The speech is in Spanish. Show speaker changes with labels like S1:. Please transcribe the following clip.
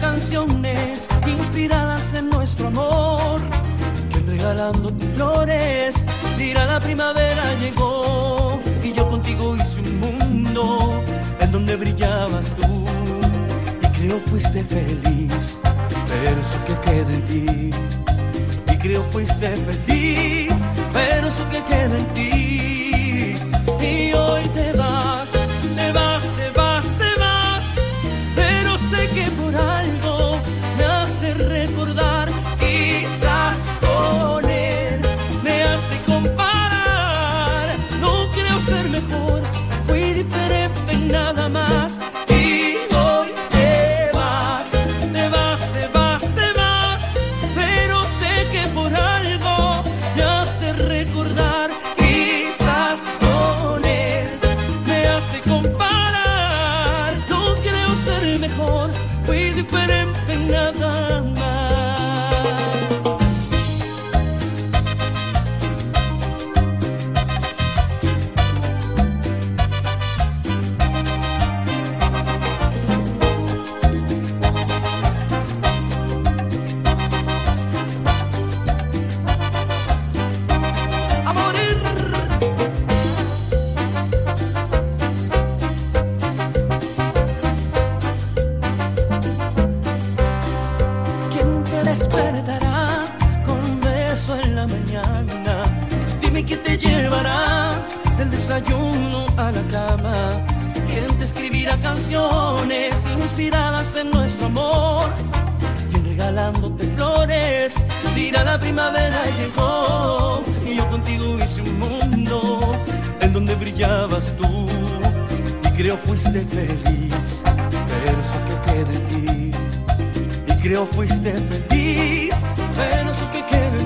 S1: canciones inspiradas en nuestro amor. Quién regalándote flores dirá la primavera llegó. Y yo contigo hice un mundo en donde brillabas tú. Y creo fuiste feliz, pero eso que queda en ti. Y creo fuiste feliz, recordar. Quizás con él me has de comparar. No creo ser mejor, fui diferente en nada más. Y hoy te vas, Dime quién te llevará del desayuno a la cama. ¿Quién te escribirá canciones inspiradas en nuestro amor? ¿Quién regalándote flores dirá la primavera llegó? Y yo contigo hice un mundo en donde brillabas tú. Y creo fuiste feliz, pero eso que queda en ti y creo fuiste feliz, pero eso que queda en ti.